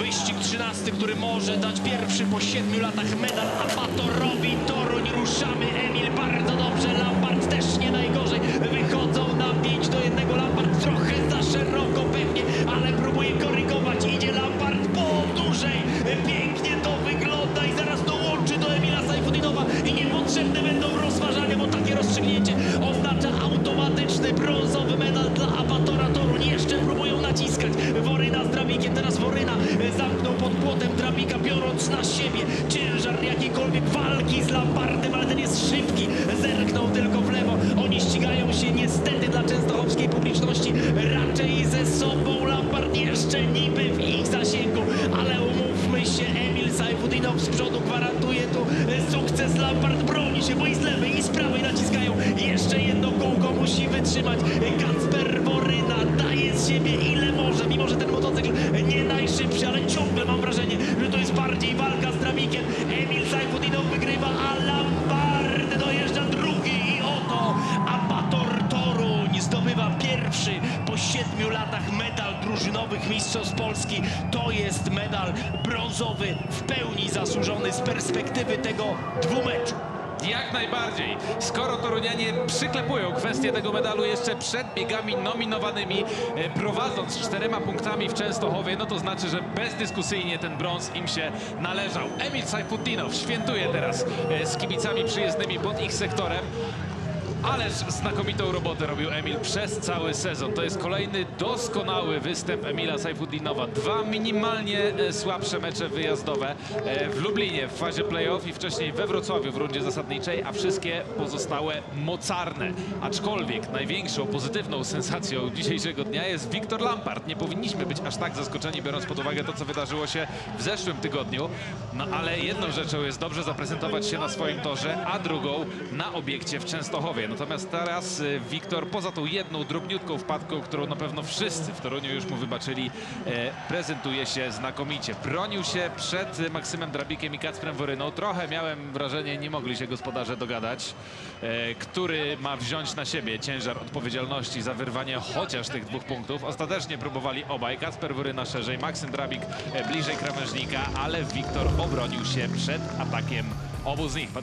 Wyścig 13, który może dać pierwszy po 7 latach medal amatorowi. Toruń ruszamy. Emil bardzo dobrze. Lampard też nie najgorzej. Wychodzą na 5 do 1. Lampard trochę za szeroko pewnie, ale próbuje korygować. Idzie Lampard po dłużej. Pięknie to wygląda i zaraz dołączy do Emila Sajfudinowa. I niepotrzebne będą rozważania, bo takie rozstrzygnięcie oznacza automatyczny brązowy medal dla Apatora Toruń. Jeszcze próbują naciskać. Woryna z Drabikiem, teraz Woryna zamknął pod płotem Drabika, biorąc na siebie ciężar jakiejkolwiek walki z Lampardem, ale ten jest szybki. Zerknął tylko w lewo. Oni ścigają się niestety dla częstochowskiej publiczności raczej ze sobą. Lampard jeszcze niby w ich zasięgu, ale umówmy się, Emil Sajfudinow z przodu gwarantuje tu sukces. Lampard broni się, bo i z lewej, i z prawej naciskają. Jeszcze jedno kółko musi wytrzymać. Kacper Woryna daje z siebie ile siedmiu latach medal drużynowych Mistrzostw Polski. To jest medal brązowy w pełni zasłużony z perspektywy tego dwumeczu. Jak najbardziej. Skoro Torunianie przyklepują kwestię tego medalu jeszcze przed biegami nominowanymi, e, prowadząc czterema punktami w Częstochowie, no to znaczy, że bezdyskusyjnie ten brąz im się należał. Emil Sajfutdinow świętuje teraz e, z kibicami przyjezdnymi pod ich sektorem. Ależ znakomitą robotę robił Emil przez cały sezon. To jest kolejny doskonały występ Emila Sajfudinowa. Dwa minimalnie e, słabsze mecze wyjazdowe e, w Lublinie w fazie playoff i wcześniej we Wrocławiu w rundzie zasadniczej, a wszystkie pozostałe mocarne. Aczkolwiek największą pozytywną sensacją dzisiejszego dnia jest Wiktor Lampard. Nie powinniśmy być aż tak zaskoczeni, biorąc pod uwagę to, co wydarzyło się w zeszłym tygodniu. No ale jedną rzeczą jest dobrze zaprezentować się na swoim torze, a drugą na obiekcie w Częstochowie. Natomiast teraz y, Wiktor, poza tą jedną drobniutką wpadką, którą na pewno wszyscy w Toruniu już mu wybaczyli, e, prezentuje się znakomicie. Bronił się przed y, Maksymem Drabikiem i Kacprem Woryną. Trochę miałem wrażenie, nie mogli się gospodarze dogadać, e, który ma wziąć na siebie ciężar odpowiedzialności za wyrwanie chociaż tych dwóch punktów. Ostatecznie próbowali obaj. Kacper Woryna szerzej, Maksym Drabik bliżej krawężnika, ale Wiktor obronił się przed atakiem obu z nich.